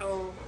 Oh.